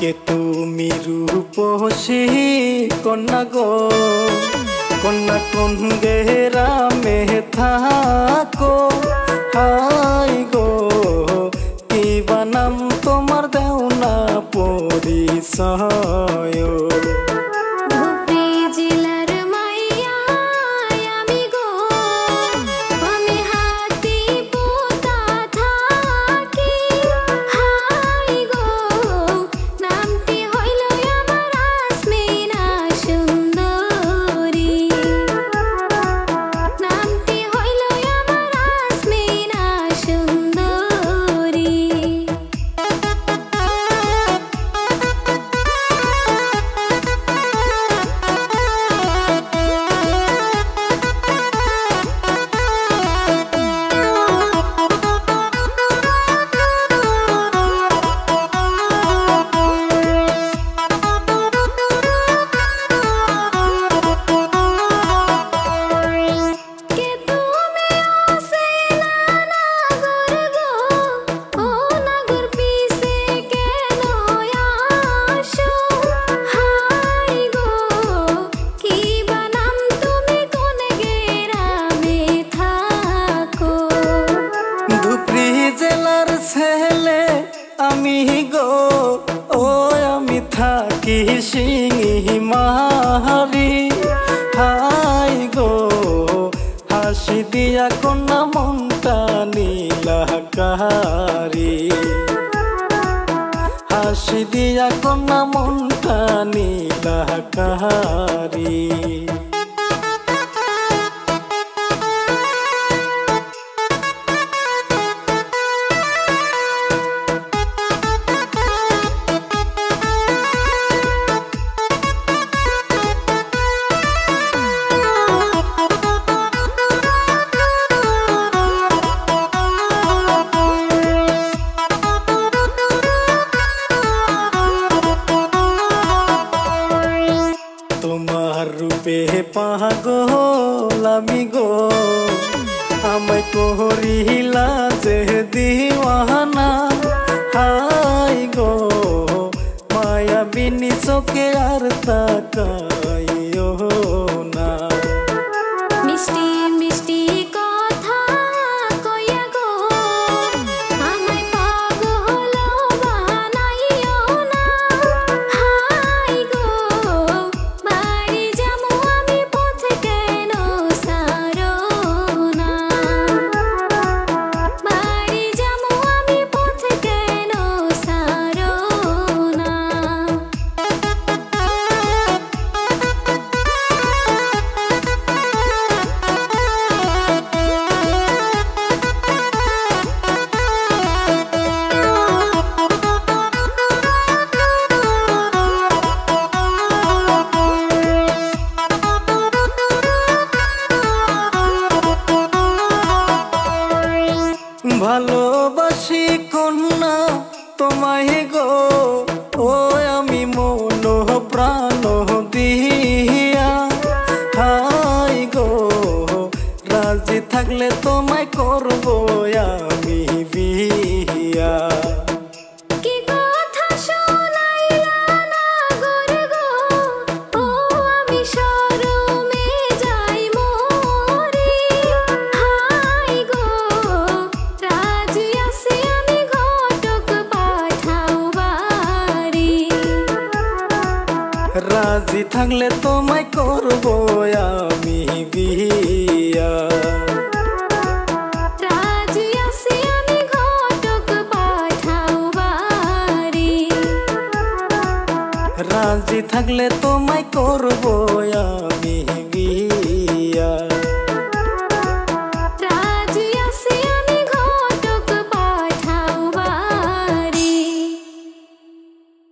কে তুমি রূপ রূপসী কন্যা গো। কন্যা কোন গেরা থাক সিংহি মাহারি হাই গো হাসি দিয়া কন্যা মনটা নীলাকারি হাসি দিয়া কন্যা মনটা নীলাকারি পাপে পাগল আমি গো? আমায় করিলা যে দিওয়ানা। হাই গো মায়াবিনী চোখে আর তাকা ভালোবাসি কন্যা তোমায় গো ও আমি রাজি থাকলে তোমায় করব আমি বিয়া। রাজি থাকলে তোমায় করব আমি